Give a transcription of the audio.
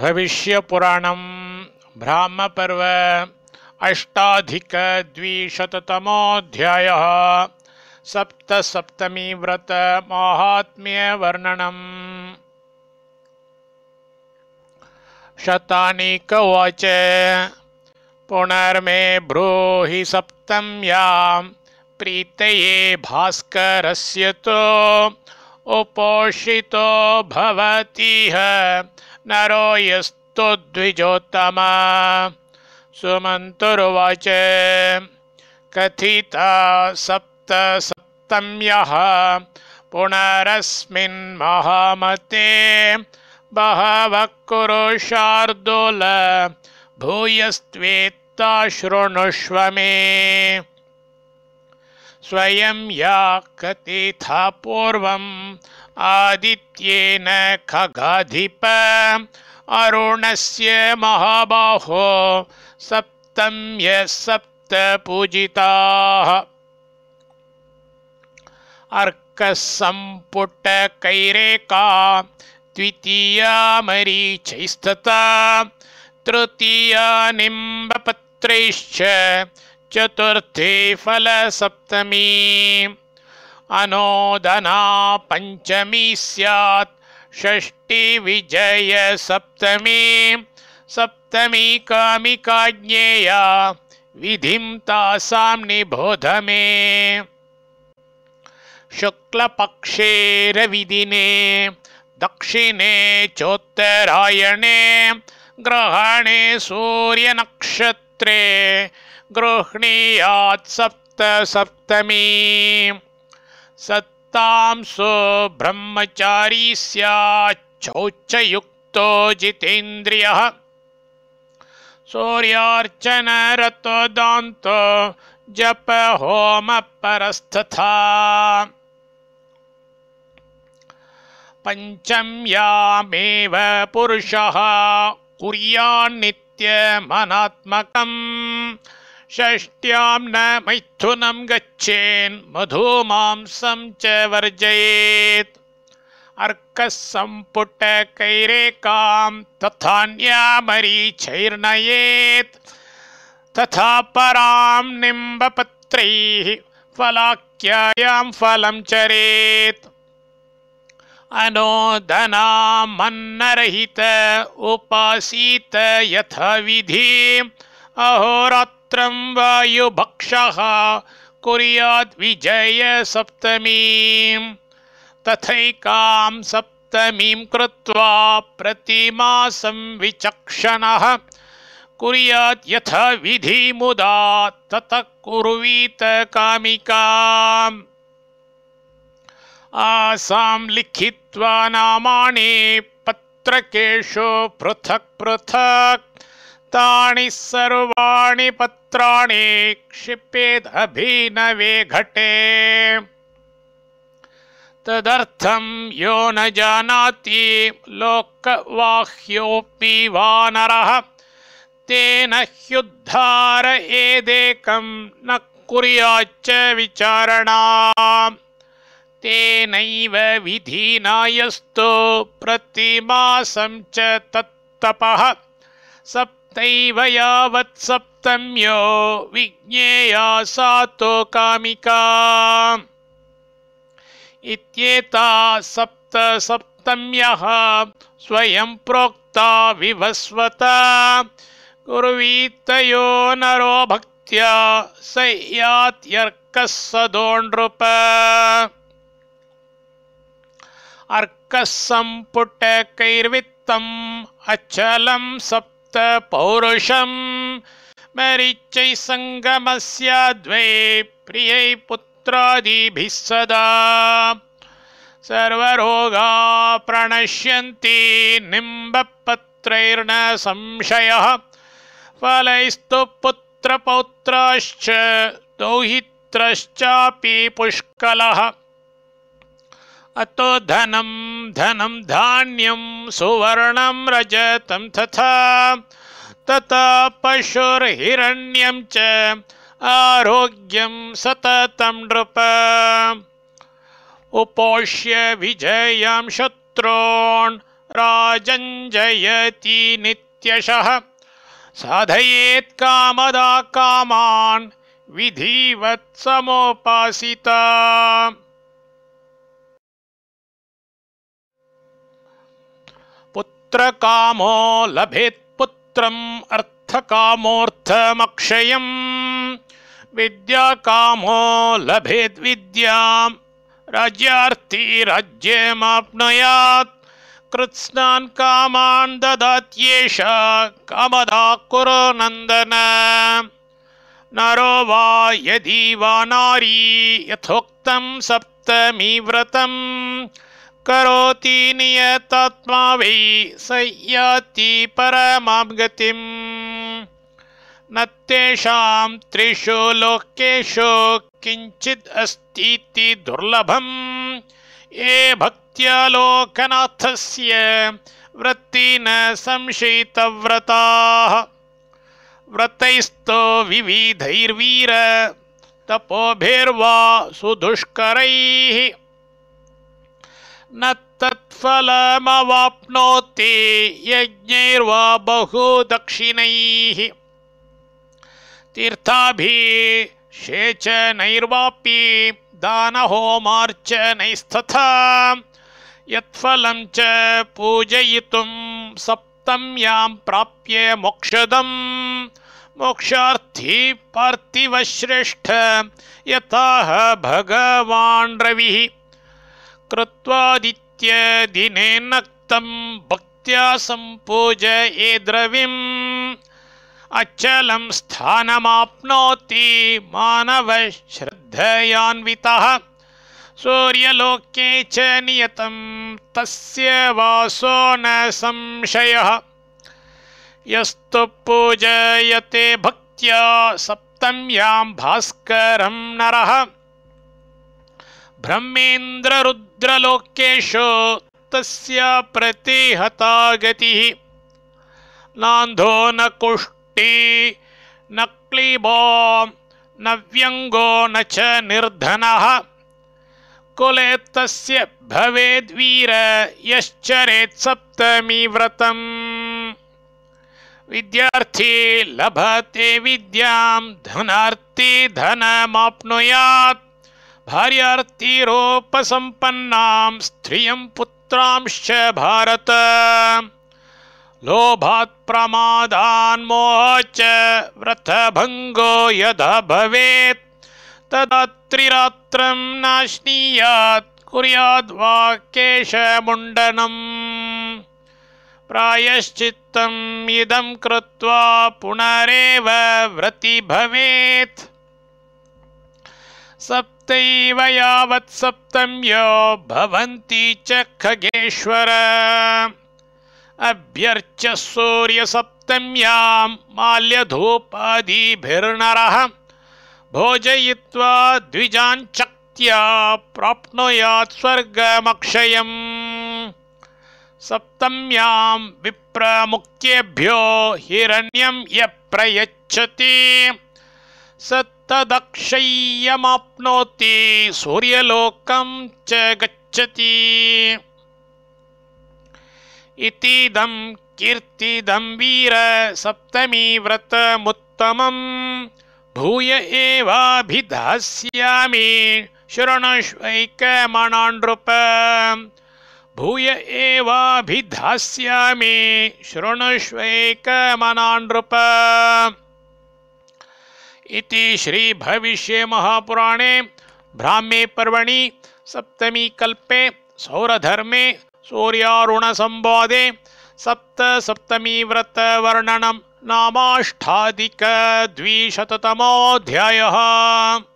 भविष्यपुराणं ब्राह्मपर्व अष्टाधिकद्विशततमोऽध्यायः। शतानीक उवाच। पुनर्मे ब्रूहि सप्तम्यां। प्रीतये भास्करस्य तु उपोषितो भवतीह। नरो यस्तु द्विजोत्तमा सुमन्तुर्वाच। कथिता सप्त सप्तम्यः। पुनरस्मिन् महामते। बहवः कुरुषार्दूल। भूयस्त्वेत्ता शृणुष्व मे। स्वयं या कथिता पूर्वम्। आदित्येन खगाधिप अरुणस्य महाबाहो सप्तम्य सप्त पूजिताः अर्कसम्पुटकैरेका द्वितीया मरीचैस्तथा तृतीया निम्बपत्रैश्च चतुर्थी फलसप्तमी। अनोदना पञ्चमी स्यात्। षष्ठी विजयसप्तमी सप्तमी कामिका ज्ञेया विधिं निबोध मे शुक्लपक्षे रविदिने दक्षिणे चोत्तरायणे, ग्रहणे सूर्यनक्षत्रे, गृह्णीयात् सप्त सप्तमी सत्तांसो ब्रह्मचारी स्याच्चौच्चयुक्तो जितेन्द्रियः। सूर्यार्चनरतो दान्तो जप होम परस्तथा पञ्चम्यामेव पुरुषः कुर्यान्नित्यमनात्मकम्। षष्ट्यां न मैथुनं गच्छेन्, मधुमांसं च वर्जयेत्। अर्कः सम्पुटकैरेकां तथान्यामरीचैर्नयेत्। तथा परां निम्बपत्रैः फलाख्यायां फलं चरेत्। अनोदनामन्नरहित उपासीत यथाविधि अहोरात्रं वायुभक्षः, कुर्याद् विजयसप्तमीं तथैकां सप्तमीं कृत्वा प्रतिमासं विचक्षणः। कुर्यात् यथा विधि मुदा ततः कुर्वीत कामिकाम्। आसां लिखित्वा नामानि पत्रकेषु पृथक् पृथक्। तानि सर्वाणि पत्राणि क्षिपेदभिनवे घटे। तदर्थं यो न जानाति लोकवाह्योऽपि वानरः तेन ह्युद्धार एदेकं न कुर्याच्च विचारणाम्। तेनैव विधिनायस्तु प्रतिमासं च तत्तपः। सप्तैव यावत् सप्तम्यो विज्ञेया सा तु कामिका। इत्येता सप्त सप्तम्यः स्वयं प्रोक्ता विवस्वता कुर्वीतयो नरो भक्त्या स यात्यर्कः सदोनृप अर्कसम्पुटकैर्वित्तम् अचलं सप्त पौरुषं मरिचैः सङ्गमस्य द्वे प्रियै पुत्रादिभिः सदा। सर्वरोगा प्रणश्यन्ति निम्बपत्रैर्न संशयः। फलैस्तु पुत्रपौत्राश्च, दौहित्रश्चापि पुष्कलः। अतो धनं धनं धान्यं सुवर्णं रजतं तथा तथा पशुर्हिरण्यं च आरोग्यं सततं नृप। उपोष्य विजयां शत्रून् जञ्जयति नित्यशः। साधयेत् कामदा कामान् विधिवत् समोपासिता। पुत्रकामो लभेत् पुत्रम् अर्थकामोऽर्थमक्षयम्। विद्याकामो लभेत् विद्याम्। राज्यार्थी राज्यमाप्नुयात्। कृत्स्नान् कामान् ददात्येष कामदा कुरु नन्दन। नरो वा यदि वा नारी। यथोक्तं सप्तमी व्रतं करोति नियतात्मा वै स याति परमां गतिम् न त्रिषु लोकेषु किञ्चित् दुर्लभम्। ये भक्त्या लोकनाथस्य वृत्तिन संशयितव्रताः व्रतैस्तो विविधैर्वीर तपोभिर्वा सुदुष्करैः। न तत्फलमवाप्नोति यज्ञैर्वा बहुदक्षिणैः। तीर्थाभिषेचनैर्वापि दानहोमार्चनैस्तथा। यत्फलं च पूजयितुं सप्तम्यां प्राप्य मोक्षदम्। मोक्षार्थी पार्थिवश्रेष्ठ यथाह भगवान् रविः। कृत्वादित्यदिने नक्तं भक्त्या सम्पूजये द्रविम्। अचलं स्थानमाप्नोति मानवः श्रद्धयान्वितः सूर्यलोके च नियतं तस्य वासो न संशयः। यस्तु पूजयते भक्त्या सप्तम्यां भास्करं नरः। ब्रह्मेन्द्ररुद्रलोकेषु तस्य प्रतिहता गतिः नान्धो न कुष्टी न क्लीबो, न व्यङ्गो, न च निर्धनः। कुले तस्य भवेद्वीर, यश्चरेत् सप्तमी व्रतम्। विद्यार्थी लभते विद्यां धनार्थी धनमाप्नुयात्। भार्यार्थीरोपसम्पन्नां स्त्रियं पुत्रांश्च भारत। लोभात् प्रमादान्मोहाच्च व्रतभङ्गो यदा भवेत्, तदा त्रिरात्रं नाश्नीयात् कुर्याद्वा केशमुण्डनम्। प्रायश्चित्तम् इदं कृत्वा पुनरेव व्रति भवेत्। सप्तैव यावत् सप्तम्यो भवन्ति च खगेश्वर। अभ्यर्च्य सूर्यसप्तम्यां माल्यधूपादिभिर्नरः। भोजयित्वा द्विजाञ्चक्त्या प्राप्नुयात् स्वर्गमक्षयम्। सप्तम्यां विप्रमुक्त्येभ्यो हिरण्यं यः प्रयच्छति। स तदक्षय्यमाप्नोति सूर्यलोकं च गच्छति। इतीदं कीर्तिदं वीर सप्तमी व्रतमुत्तमम् भूय एवाभिधास्यामि शृणुष्वैकमणानृप। भूय एवाभिधास्यामि शृणुष्वैकमणानृप। इति श्री भविष्य श्रीभविष्यमहापुराणे ब्राह्मे पर्वणि सप्तमी कल्पे सौरधर्मे सूर्यारुण संवादे सप्त सप्तमी व्रत वर्णनम नामाष्टाधिक नामाष्टाधिकद्विशततमोऽध्यायः।